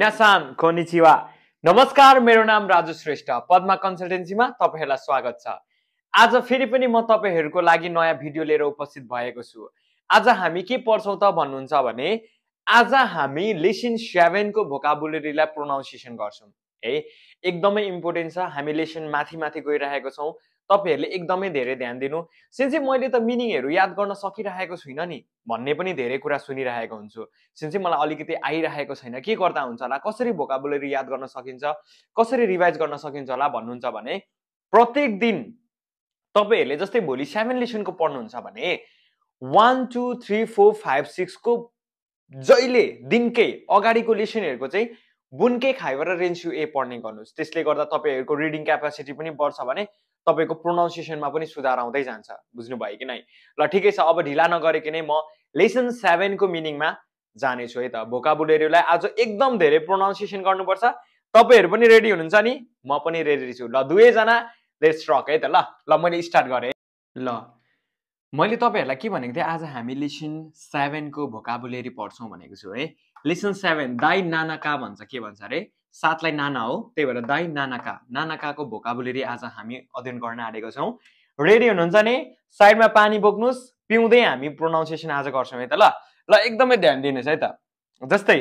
मिनासान konnichiwa. नमस्कार मेरो नाम राजु श्रेष्ठ। पद्मा कन्सल्टेन्सीमा तपाईँहरूलाई स्वागत छ। आज फेरि पनि म तपाईँहरूको लागि नयाँ भिडियो लिएर उपस्थित भएको छु। आज हामी के पढ्छौँ त भन्नुहुन्छ भने आज हामी लेसन सेभेनको भोकाबुलेरीलाई प्रोनाउन्सिएसन गर्छौँ। है एकदमै इम्पोर्टेन्ट छ। हामी लेसन माथि माथि गइरहेको छौँ। तपाईँहरूले एकदमै धेरै ध्यान दिनु। सिन चाहिँ मैले त मिनिङहरू याद गर्न सकिरहेको छुइनँ नि भन्ने पनि धेरै कुरा सुनिरहेको हुन्छु। सिन चाहिँ मलाई अलिकति आइरहेको छैन के गर्दा हुन्छ होला कसरी भोकाबुलेरी याद गर्न सकिन्छ कसरी रिभाइज गर्न सकिन्छ होला भन्नुहुन्छ भने प्रत्येक दिन तपाईँहरूले जस्तै भोलि सेभेन लेसनको पढ्नुहुन्छ भने one two three four five सिक्सको जहिले दिनकै अगाडिको लेसनहरूको चाहिँ बुनकै खाइबाट रेन्सु ए पढ्ने गर्नुहोस्। त्यसले गर्दा तपाईँहरूको रिडिङ क्यापासिटी पनि बढ्छ भने तपाईँको प्रोनाउन्सिएसनमा पनि सुधार आउँदै जान्छ बुझ्नुभयो कि नै? ल ठिकै छ अब ढिला नगरेको नै म लेसन सेभेनको मिनिङमा जानेछु है त। भोकाबुलेरीलाई आज एकदम धेरै प्रोनाउन्सिएसन गर्नुपर्छ। तपाईँहरू पनि रेडी हुनुहुन्छ नि? म पनि रेडी छु। ल दुवैजना लेट्स स्ट्रक है त ल। ल मैले स्टार्ट गरेँ। ल मैले तपाईँहरूलाई के भनेको थिएँ? आज हामी लेसन सेभेनको भोकाबुलेरी पढ्छौँ भनेको छु है। लेसन सेभेन दाई नानाका भन्छ? के भन्छ अरे? सातलाई नाना हो त्यही भएर दाई नानाका नानाकाको भोकाबुलेरी आज हामी अध्ययन गर्न आँटेको छौँ। रेडी हुनुहुन्छ नि? साइडमा पानी बोक्नुहोस् पिउँदै हामी प्रोनाउन्सिएसन आज गर्छौँ है त ल। ल एकदमै ध्यान दिनुहोस् है त। जस्तै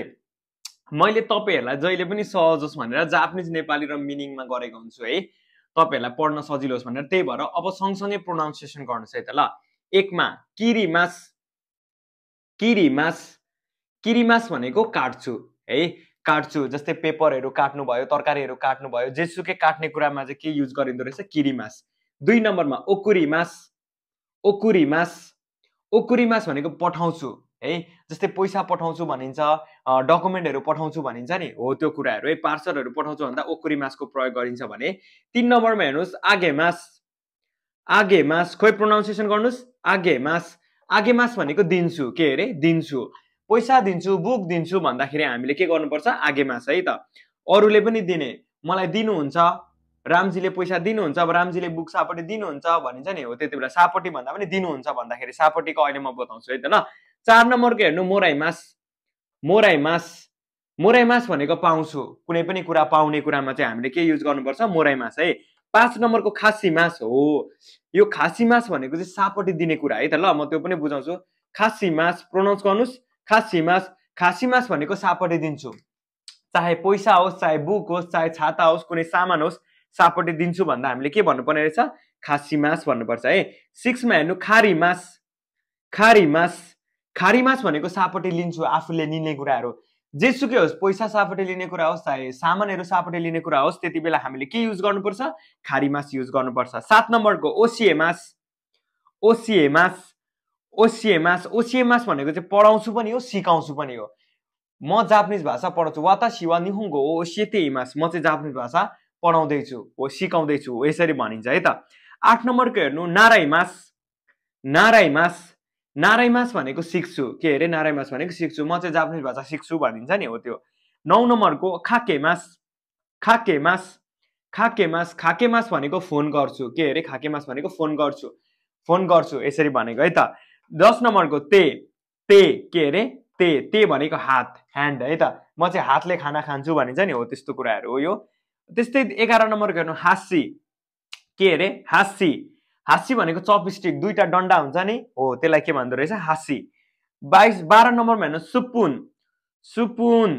मैले तपाईँहरूलाई जहिले पनि सहज होस् भनेर जापानिज नेपाली र मिनिङमा गरेको हुन्छु है। तपाईँहरूलाई पढ्न सजिलो होस् भनेर त्यही भएर अब सँगसँगै प्रोनाउन्सिएसन गर्नुहोस् है त ल। एकमा किरिमास। किरिमास। किरिमास भनेको काट्छु है। काट्छु जस्तै पेपरहरू काट्नुभयो तरकारीहरू काट्नुभयो जेसुकै काट्ने कुरामा चाहिँ के युज गरिँदो रहेछ? किरिमास दुई नम्बरमा ओकुरी मास। ओकुरी मास। ओकुरी मास भनेको पठाउँछु है? जस्तै पैसा पठाउँछु भनिन्छ डकुमेन्टहरू पठाउँछु भनिन्छ नि। हो त्यो कुराहरू है? पार्सलहरू पठाउँछु भन्दा ओकुरी मासको प्रयोग गरिन्छ भने। तिन नम्बरमा हेर्नुहोस् आगे मास। आगे मास खोइ प्रोनाउन्सिएसन गर्नुहोस्। आगे मास। आगे मास भनेको दिन्छु के अरे? दिन्छु। पैसा दिन्छु बुक दिन्छु भन्दाखेरि हामीले के गर्नुपर्छ? आगे मास है त। अरूले पनि दिने। मलाई दिनुहुन्छ रामजीले पैसा दिनुहुन्छ अब रामजीले बुक सापट्टि दिनुहुन्छ भनिन्छ नि हो त्यति बेला। सापट्टि भन्दा पनि दिनुहुन्छ भन्दाखेरि सापट्टिको अहिले म बताउँछु है त ल। चार नम्बरको हेर्नु मोराई मास। मोराई मास। मोराई मास भनेको पाउँछु। कुनै पनि कुरा पाउने कुरामा चाहिँ हामीले के युज गर्नुपर्छ? मोराई मास है। पाँच नम्बरको खासी मास हो। यो खासी मास भनेको चाहिँ सापट्टि दिने कुरा है त ल। म त्यो पनि बुझाउँछु। खासी मास प्रोनाउन्स गर्नुहोस्। खासी मास खासी मास भनेको सापट्टि दिन्छु। चाहे पैसा होस् चाहे बुक होस् चाहे छाता होस् कुनै सामान होस् सापट्टि दिन्छु भन्दा हामीले के भन्नुपर्ने रहेछ? खासी मास भन्नुपर्छ है। सिक्समा हेर्नु खारी मास। खारी मास। खारी मास भनेको सापट्टि लिन्छु आफूले लिने कुराहरू। जेसुकै होस् पैसा सापट्टि लिने कुरा होस् चाहे सामानहरू सापट्टि लिने कुरा होस् त्यति बेला हामीले के युज गर्नुपर्छ? खारी मास युज गर्नुपर्छ। सात नम्बरको ओसिए मास। ओसिए मास। ओसिए मास ओसिए मास भनेको चाहिँ पढाउँछु पनि हो सिकाउँछु पनि हो। म जापानिज भाषा पढाउँछु। वाता सिवा निहुङ्गो हो ओसिए मास म चाहिँ जापानिज भाषा पढाउँदैछु हो सिकाउँदैछु हो यसरी भनिन्छ है त। आठ नम्बरको हेर्नु नाराई मास नाराई मास नाराई मास भनेको सिक्छु। के अरे? नाराई मास भनेको सिक्छु। म चाहिँ जापानिज भाषा सिक्छु भनिन्छ नि हो त्यो। नौ नम्बरको खाके मास खाके मास खाके मास खाके मास भनेको फोन गर्छु। के अरे? खाके मास भनेको फोन गर्छु। फोन गर्छु यसरी भनेको है त। दस नम्बरको ते ते के अरे? ते ते भनेको हात ह्यान्ड है त। म चाहिँ हातले खाना खान्छु भनिन्छ नि हो त्यस्तो कुराहरू हो यो। त्यस्तै एघार नम्बरको हेर्नु हाँसी। के अरे? हाँसी। हाँसी भनेको चपस्टिक दुईवटा डन्डा हुन्छ नि? हो त्यसलाई के भन्दो रहेछ? हाँसी। बाइस बाह्र नम्बरमा हेर्नु सुपुन। सुपुन।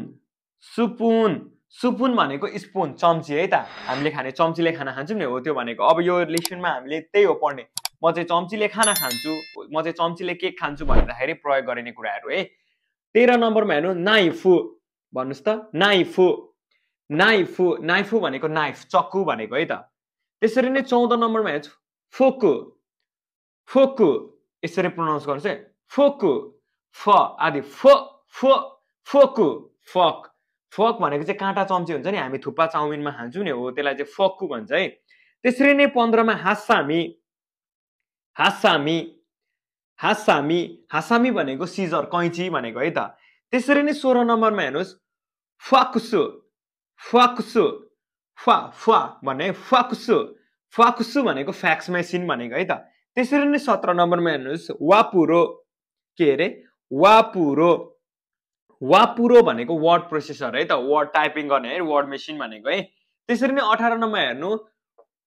सुपुन। सुपुन भनेको स्पुन चम्ची है त। हामीले खाने चम्चीले खाना खान्छौँ नि हो त्यो भनेको। अब यो लेसनमा हामीले त्यही हो पढ्ने। म चाहिँ चम्चीले खाना खान्छु म चाहिँ चम्चीले केक खान्छु भन्दाखेरि प्रयोग गरिने कुराहरू है। तेह्र नम्बरमा हेर्नु नाइफु भन्नुहोस् त। नाइफु नाइफु नाइफु भनेको नाइफ चक्कु भनेको है त। त्यसरी नै चौध नम्बरमा हेर्छु फोकु फोकु यसरी प्रोनाउन्स गर्नुहोस् है। फोकु फ आदि फो फो फोकु फक। फक भनेको चाहिँ काँटा चम्ची हुन्छ नि हामी थुक्पा चाउमिनमा खान्छौँ नि हो त्यसलाई चाहिँ फक्कु भन्छ है। त्यसरी नै पन्ध्रमा हास्सामी हास्सामी हास्सामी हासामी भनेको सिजर कैँची भनेको है त। त्यसरी नै सोह्र नम्बरमा हेर्नुहोस्। फ्वाकुसु फ्वाकुसु फ्वा फ्वा भने फ्वाकुसु फ्वाकुसु भनेको फ्याक्स मेसिन भनेको है त। त्यसरी नै सत्र नम्बरमा हेर्नुहोस्। वापुरो के अरे? वापुरो वापुरो भनेको वर्ड प्रोसेसर है त। वर्ड टाइपिङ गर्ने है। वर्ड मेसिन भनेको है। त्यसरी नै अठार नम्बर हेर्नु।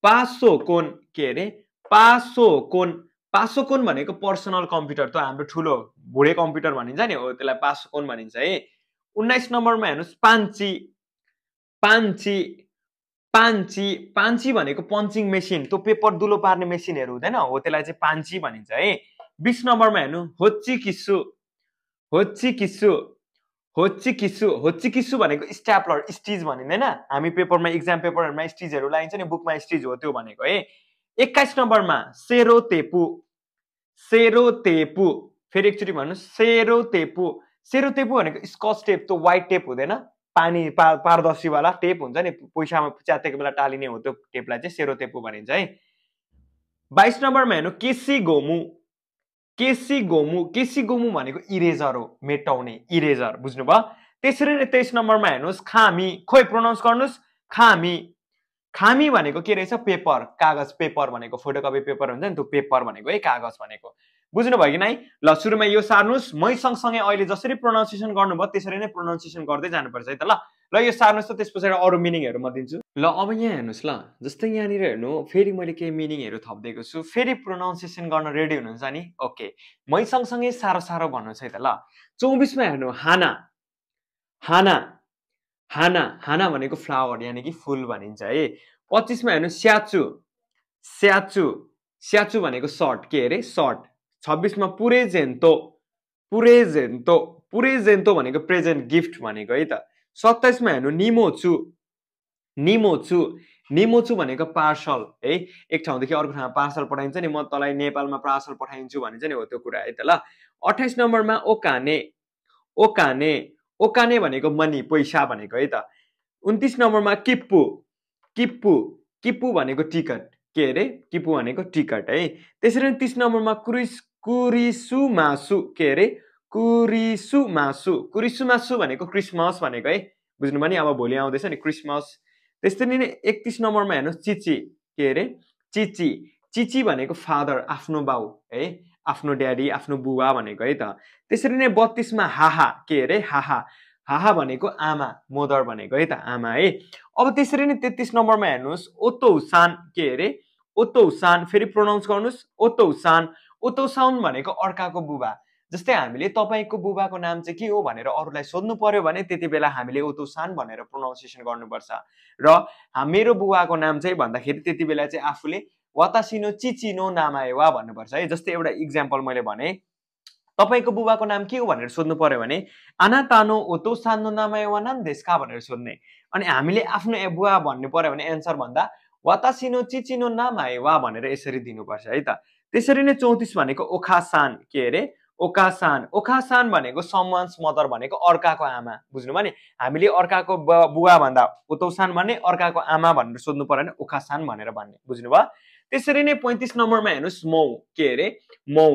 पासो कोन के अरे? पासो कोन पासो कोन भनेको पर्सनल कम्प्युटर त हाम्रो ठुलो भुडे कम्प्युटर भनिन्छ नि हो त्यसलाई पासो कोन भनिन्छ है। उन्नाइस नम्बरमा हेर्नुहोस् पान्ची पान्ची पान्ची पान्ची भनेको पन्चिङ मेसिन त्यो पेपर दुलो पार्ने मेसिनहरू हुँदैन हो त्यसलाई चाहिँ पान्ची भनिन्छ है। बिस नम्बरमा हेर्नु होच्ची किस्सु होच्ची किस्सु होच्ची किस्सु होच्ची किस्सु भनेको स्ट्यापलर स्टिज भनिँदैन। हामी पेपरमा इक्जाम पेपरहरूमा स्टिजहरू लगाइन्छ नि बुकमा स्टिज हो त्यो भनेको है। एक्काइस नम्बरमा सेरो तेपु सेरो तेपु फेरि एकचोटि भन्नु सेरो तेपु सेरो तेपु भनेको स्कच टेप त्यो वाइट टेप हुँदैन। पानी पा पारदर्शीवाला टेप हुन्छ नि। पैसामा च्यातेको बेला टालिने हो त्यो टेपलाई चाहिँ सेरो टेपु भनिन्छ है। बाइस नम्बरमा हेर्नु। केसी गोमु। केसी गोमु। केसी गोमु भनेको इरेजर हो। मेटाउने इरेजर। बुझ्नुभयो? त्यसरी नै तेइस नम्बरमा हेर्नुहोस्। खामी। खोइ प्रोनाउन्स गर्नुहोस्। खामी। खामी भनेको के रहेछ? पेपर कागज पेपर भनेको। फोटोकपी पेपर हुन्छ नि त्यो पेपर भनेको है कागज भनेको। बुझ्नुभयो कि नै ल सुरुमा यो सार्नुहोस्। मै सँगसँगै अहिले जसरी प्रोनाउन्सिएसन गर्नुभयो त्यसरी नै प्रोनाउन्सिएसन गर्दै जानुपर्छ है त। ल ल यो सार्नुहोस् त त्यस पछाडि अरू मिनिङहरू म दिन्छु। ल अब यहाँ हेर्नुहोस् ल। जस्तै यहाँनिर हेर्नु फेरि मैले केही मिनिङहरू थपिदिएको छु। फेरि प्रोनाउन्सिएसन गर्न रेडी हुनुहुन्छ नि? ओके मै सँगसँगै साह्रो साह्रो भन्नुहोस् है त ल। चौबिसमा हेर्नु हाना। हाना। हाना हाना भनेको फ्लावर यानि कि फुल भनिन्छ है। पच्चिसमा हेर्नु स्याचु। स्याचु। स्याचु भनेको सर्ट के अरे? सर्ट छब्बिसमा पुरेजेन्तो। पुरेजेन्तो। पुरेजेन्तो भनेको प्रेजेन्ट गिफ्ट भनेको है त। सत्ताइसमा हेर्नु निमोचु। निमोचु। निमोचु भनेको पार्सल है। एक ठाउँदेखि अर्को ठाउँमा पार्सल पठाइन्छ नि। म तँलाई नेपालमा पार्सल पठाइन्छु भनिन्छ नि हो त्यो कुरा है त ल। अठाइस नम्बरमा ओकाने। ओकाने। ओकाने भनेको मनी पैसा भनेको है त। उन्तिस नम्बरमा किप्पु किप्पु किप्पु भनेको टिकट। के अरे? किप्पु भनेको टिकट है। त्यसरी नै तिस नम्बरमा क्रुइस कुरिसु मासु। के अरे? कुरिसु मासु। कुरिसु मासु भनेको क्रिसमस भनेको है। बुझ्नुभयो नि? अब भोलि आउँदैछ नि क्रिसमस। त्यसरी नै एकतिस नम्बरमा हेर्नुहोस् चिची। के अरे? चिची। चिची भनेको फादर आफ्नो बाउ है। आफ्नो ड्याडी आफ्नो बुवा भनेको है त। त्यसरी नै बत्तिसमा हाहा के अरे? हाहा। हाहा भनेको आमा मोदर भनेको है त आमा है। अब त्यसरी नै तेत्तिस नम्बरमा हेर्नुहोस्। ओतो सान के अरे? ओतो सान फेरि प्रोनाउन्स गर्नुहोस्। ओतो सान ओतोसाउन भनेको अर्काको बुबा। जस्तै हामीले तपाईँको बुबाको नाम चाहिँ के हो भनेर अरूलाई सोध्नु पर्यो भने त्यति बेला हामीले ओतोसान भनेर प्रोनाउन्सिएसन गर्नुपर्छ। र मेरो बुबाको नाम चाहिँ भन्दाखेरि त्यति बेला चाहिँ आफूले वातासिनो चिचिनो नामाएवा भन्नुपर्छ। है जस्तै एउटा इक्जाम्पल मैले भने तपाईँको बुबाको नाम के हो? भनेर सोध्नु पर्यो भने आना तानो ओतो सानो नामाएवा नाम देशका भनेर सोध्ने। अनि हामीले आफ्नो बुवा भन्नु पर्यो भने एन्सर भन्दा वातासिनो चिचिनो नामाएवा भनेर यसरी दिनुपर्छ है त। त्यसरी नै चौतिस भनेको ओखासान के अरे? ओकासान ओखासान भनेको सम्वान्स मदर भनेको अर्काको आमा। बुझ्नुभयो नि? हामीले अर्काको बुवा भन्दा उतौसान भन्ने अर्काको आमा भनेर सोध्नु पऱ्यो भने ओखासान भनेर भन्ने। बुझ्नुभयो? त्यसरी नै पैँतिस नम्बरमा हेर्नुहोस् मौ के अरे? मौ।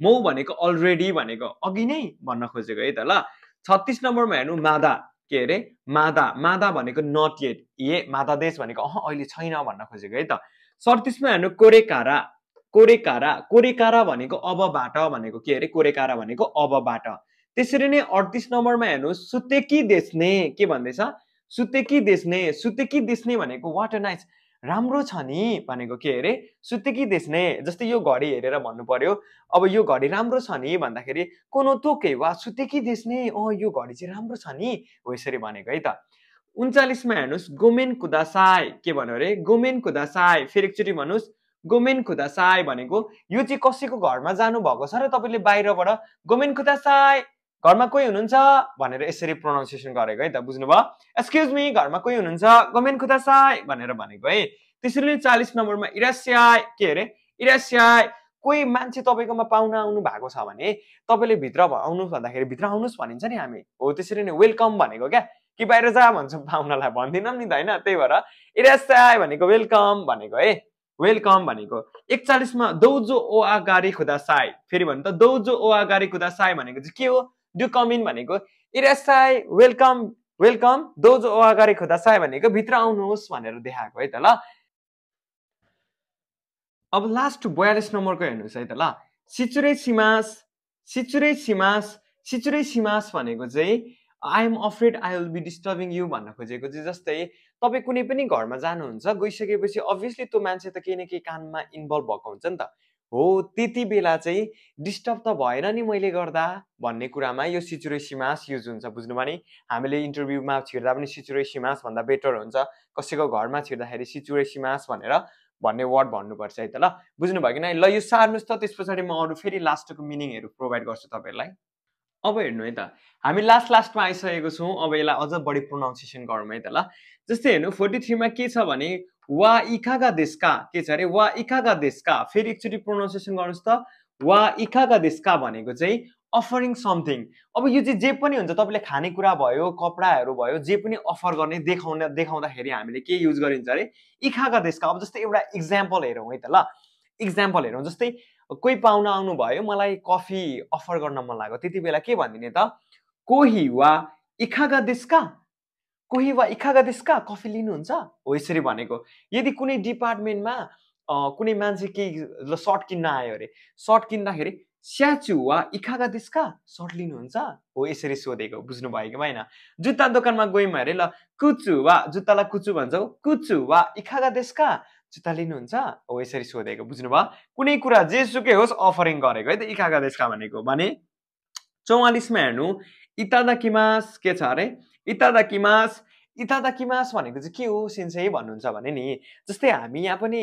मौ भनेको अलरेडी भनेको अघि नै भन्न खोजेको है त ल। छत्तिस नम्बरमा हेर्नु मादा। के अरे? मादा। मादा भनेको नट येट ए मादा देश भनेको अह अहिले छैन भन्न खोजेको है त। सडतिसमा हेर्नु कोरेकारा। कोरेकारा। कोरेकारा भनेको अबबाट भनेको के अरे? कोरेकारा भनेको अबबाट त्यसरी नै अडतिस नम्बरमा हेर्नुहोस् सुतेकी देश्ने के भन्दैछ? सुतेकी देश्ने। सुतेकी देश्ने भनेको वाटर नाइस राम्रो छ नि भनेको के अरे? सुतेकी देश्ने जस्तै यो घडी हेरेर भन्नु पर्यो अब यो घडी राम्रो छ नि? भन्दाखेरि कोनो तोके वा सुतेकी देश्ने अँ यो घडी चाहिँ राम्रो छ नि? हो यसरी भनेको है त। उन्चालिसमा हेर्नुहोस् गोमेन कुदासाई के भन्यो अरे? गोमेन कुदासाई फेरि एकचोटि भन्नुहोस् गोमेन खुदासाई भनेको यो चाहिँ कसैको घरमा जानु भएको छ र तपाईँले बाहिरबाट गोमेन खुदासाई घरमा कोही हुनुहुन्छ भनेर यसरी प्रोनाउन्सिएसन गरेको है त? बुझ्नुभयो? एक्सक्युज मी घरमा कोही हुनुहुन्छ? गोमेन खुदासाई भनेर भनेको है? त्यसरी नै चालिस नम्बरमा इरास्याय के अरे? इरास्याय कोही मान्छे तपाईँकोमा पाहुना आउनु भएको छ भने तपाईँले भित्र आउनुहोस् भन्दाखेरि भित्र आउनुहोस् भनिन्छ नि हामी। हो त्यसरी नै वेलकम भनेको क्या? कि बाहिर जा भन्छौँ पाहुनालाई भन्दिनँ नि त होइन? त्यही भएर इरास्याय भनेको वेलकम भनेको है? वेलकम भनेको। एकचालिसमा दौजो ओ अगाडि खुदा साई। फेरि भन्नु त दौजो ओ अगाडि खुदा साई भनेको चाहिँ के हो? डु कम इन भनेको इरेसाई वेलकम वेलकम दौजो ओ अगाडि खुदा साई भनेको भित्र आउनुहोस् भनेर देखाएको है त ल। अब लास्ट बयालिस नम्बरको हेर्नुहोस् है त ल। सिचुरे सिमास सिचुरे सिमास सिचुरे सिमास भनेको चाहिँ I am afraid I will be disturbing you भन्न खोजेको चाहिँ जस्तै तपाईँ कुनै पनि घरमा जानुहुन्छ गइसकेपछि अभियसली त्यो मान्छे त केही न केही काममा इन्भल्भ भएको हुन्छ नि त। हो त्यति बेला चाहिँ डिस्टर्ब त भएन नि मैले गर्दा भन्ने कुरामा यो सिचुरेसिमास युज हुन्छ। बुझ्नु भने हामीले इन्टरभ्यूमा छिर्दा पनि सिचुरेसिमास भन्दा बेटर हुन्छ। कसैको घरमा छिर्दाखेरि सिचुरेसिमास भनेर भन्ने वर्ड भन्नुपर्छ है त ल। बुझ्नुभयो कि न ल यो सार्नुहोस् त त्यस पछाडि म अरू फेरि लास्टको मिनिङहरू प्रोभाइड गर्छु तपाईँहरूलाई। अब हेर्नु है त हामी लास्ट लास्टमा आइसकेको छौँ। अब यसलाई अझ बढी प्रोनाउन्सिएसन गरौँ है त ल। जस्तै हेर्नु फोर्टी थ्रीमा के छ भने वा इखागा देशका के छ अरे वा इखागा देशका फेरि एकचोटि प्रोनाउन्सिएसन गर्नुहोस् त वा इखागा देशका भनेको चाहिँ अफरिङ समथिङ अब यो चाहिँ जे पनि हुन्छ तपाईँले खानेकुरा भयो कपडाहरू भयो जे पनि अफर गर्ने देखाउने देखाउँदाखेरि हामीले के युज गरिन्छ अरे इखागा देशका अब जस्तै एउटा इक्जाम्पल हेरौँ है त ल इक्जाम्पल हेरौँ जस्तै कोही पाहुना आउनुभयो मलाई कफी अफर गर्न मन लाग्यो त्यति बेला के भनिदिने त कोही वा इखागा देशका कोही वा इखागा देशका कफी लिनुहुन्छ? हो यसरी भनेको यदि कुनै डिपार्टमेन्टमा कुनै मान्छे केही सर्ट किन्न आयो अरे सर्ट किन्दाखेरि स्याचु वा इखागा देशका सर्ट लिनुहुन्छ? हो यसरी सोधेको बुझ्नुभयो कि होइन जुत्ता दोकानमा गयौँ अरे ल कुचु वा जुत्तालाई कुचु भन्छौ कुचु वा इखागा देशका जुत्ता लिनुहुन्छ? हो यसरी सोधेको बुझ्नुभयो? कुनै कुरा जेसुकै होस् अफरिङ गरेको है त इकागा देशका भनेको भने चौवालिसमा हेर्नु इतादा किमास के छ अरे? इतादा किमास इतादा किमास भनेको चाहिँ के हो? सिन्से भन्नुहुन्छ भने नि जस्तै हामी यहाँ पनि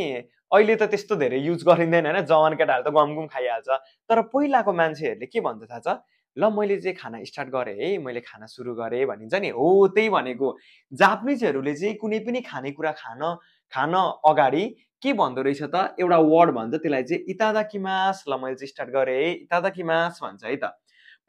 अहिले त त्यस्तो धेरै युज गरिँदैन होइन। जवान केटाहरू त गमगुम खाइहाल्छ। तर पहिलाको मान्छेहरूले के भन्छ थाहा छ? ल मैले चाहिँ खाना स्टार्ट गरेँ है मैले खाना सुरु गरेँ भनिन्छ नि। हो त्यही भनेको। जापानिजहरूले चाहिँ कुनै पनि खानेकुरा खान खान अगाडि के भन्दो रहेछ त? एउटा वर्ड भन्छ त्यसलाई चाहिँ इतादा किमास ल मैले चाहिँ स्टार्ट गरेँ इतादा किमास भन्छ है त।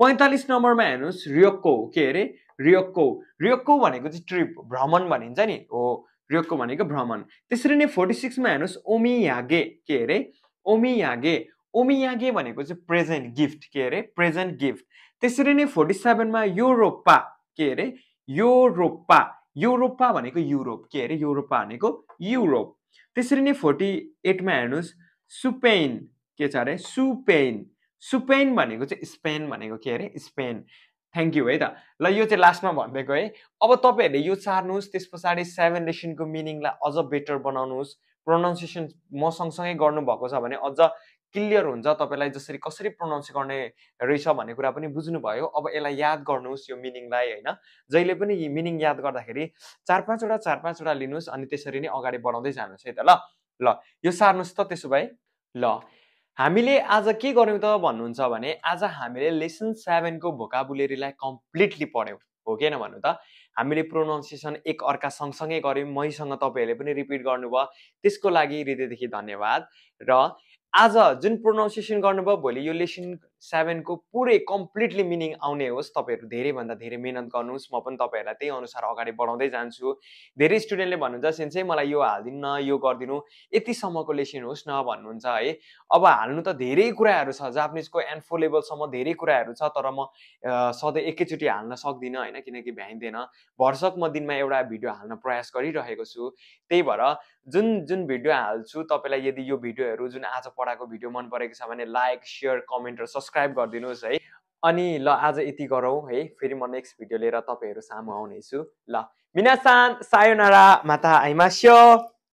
पैँतालिस नम्बरमा हेर्नुहोस् रियोक्को के अरे? रियोक्को रियोक्को भनेको चाहिँ ट्रिप भ्रमण भनिन्छ नि। हो रियोक्को भनेको भ्रमण। त्यसरी नै फोर्टी सिक्समा हेर्नुहोस् ओमी यागे के अरे? ओमी यागे ओमी यागे भनेको चाहिँ प्रेजेन्ट गिफ्ट के अरे? Present gift. त्यसरी नै फोर्टी सेभेनमा युरोपा के अरे? युरोपा। युरोपा भनेको युरोप के अरे? युरोपा भनेको युरोप। त्यसरी नै फोर्टी एटमा हेर्नुहोस् सुपेन के छ अरे? सुपेन। सुपेन भनेको चाहिँ स्पेन भनेको के अरे? स्पेन थ्याङ्क यू है त। ल यो चाहिँ लास्टमा भनिदिएको है। अब तपाईँहरूले यो चार्नुहोस् त्यस पछाडि सेभेन लेसनको मिनिङलाई अझ बेटर बनाउनुहोस्। प्रोनाउन्सिएसन म सँगसँगै गर्नुभएको छ भने अझ क्लियर हुन्छ तपाईँलाई जसरी कसरी प्रोनाउन्स गर्ने रहेछ भन्ने कुरा पनि बुझ्नुभयो। अब यसलाई याद गर्नुहोस् यो मिनिङलाई होइन। जहिले पनि मिनिङ याद गर्दाखेरि चार पाँचवटा चार पाँचवटा लिनुहोस् अनि त्यसरी नै अगाडि बढाउँदै जानुहोस् है त। ल ल यो सार्नुहोस् त त्यसो भए। ल हामीले आज के गर्यौँ त भन्नुहुन्छ भने आज हामीले लेसन सेभेनको भोकाबुलेरीलाई कम्प्लिटली पढ्यौँ हो किन भन्नु त? हामीले प्रोनाउन्सिएसन एक अर्का सँगसँगै गऱ्यौँ मैसँग तपाईँहरूले पनि रिपिट गर्नुभयो। त्यसको लागि हृदयदेखि धन्यवाद। र आज जुन प्रोनाउन्सिएसन गर्नुभयो भोलि यो लेसन सेभेनको पुरै कम्प्लिटली मिनिङ आउने होस्। तपाईँहरू धेरैभन्दा धेरै मिहिनेत गर्नुहोस्। म पनि तपाईँहरूलाई त्यही अनुसार अगाडि बढाउँदै जान्छु। धेरै स्टुडेन्टले भन्नुहुन्छ सेन्सै मलाई यो हालिदिनु यो गरिदिनु। यतिसम्मको लेसन होस् न भन्नुहुन्छ है। अब हाल्नु त धेरै कुराहरू छ। जापानिजको एन्फो लेभलसम्म धेरै कुराहरू छ तर म सधैँ एकैचोटि हाल्न सक्दिनँ होइन? किनकि भ्याइँदैन। भर्सक म दिनमा एउटा भिडियो हाल्न प्रयास गरिरहेको छु। त्यही भएर जुन जुन भिडियो हाल्छु तपाईँलाई यदि यो भिडियोहरू जुन आज पढाएको भिडियो मन परेको छ भने लाइक सेयर कमेन्ट र सब्सक्राइब गरिदिनुहोस् है। अनि ल आज यति गरौँ है। फेरि म नेक्स्ट भिडियो लिएर तपाईँहरू सामु आउनेछु। ल मिनासान सायोनारा माता आइमास्यो